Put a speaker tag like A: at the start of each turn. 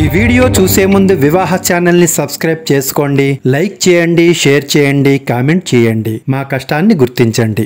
A: ఈ వీడియో చూసే ముందు వివాహ ఛానల్ని సబ్స్క్రైబ్ చేసుకోండి లైక్ చేయండి షేర్ చేయండి కామెంట్ చేయండి. మా కష్టాన్ని గుర్తించండి.